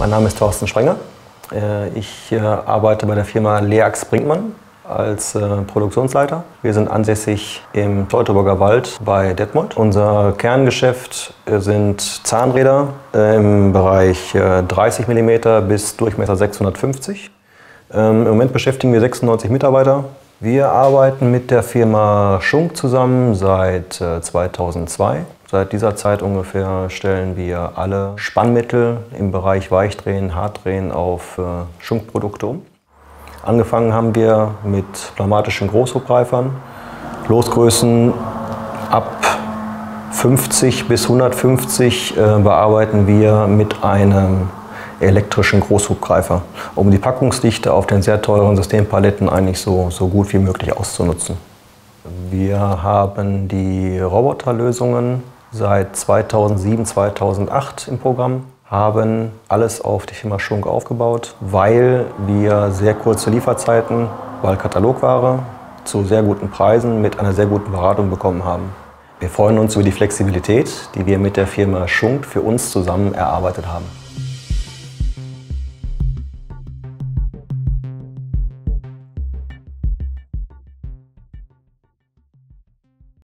Mein Name ist Thorsten Sprenger. Äh, ich äh, arbeite bei der Firma Leax Brinkmann als äh, Produktionsleiter. Wir sind ansässig im Teutoburger Wald bei Detmold. Unser Kerngeschäft sind Zahnräder im Bereich 30 mm bis Durchmesser 650. Ähm, Im Moment beschäftigen wir 96 Mitarbeiter. Wir arbeiten mit der Firma Schunk zusammen seit 2002. Seit dieser Zeit ungefähr stellen wir alle Spannmittel im Bereich Weichdrehen, Hartdrehen auf äh, Schunkprodukte um. Angefangen haben wir mit pneumatischen Großhubgreifern. Losgrößen ab 50 bis 150 äh, bearbeiten wir mit einem elektrischen Großhubgreifer, um die Packungsdichte auf den sehr teuren Systempaletten eigentlich so, so gut wie möglich auszunutzen. Wir haben die Roboterlösungen seit 2007, 2008 im Programm, haben alles auf die Firma Schunk aufgebaut, weil wir sehr kurze Lieferzeiten, weil Katalogware zu sehr guten Preisen mit einer sehr guten Beratung bekommen haben. Wir freuen uns über die Flexibilität, die wir mit der Firma Schunk für uns zusammen erarbeitet haben.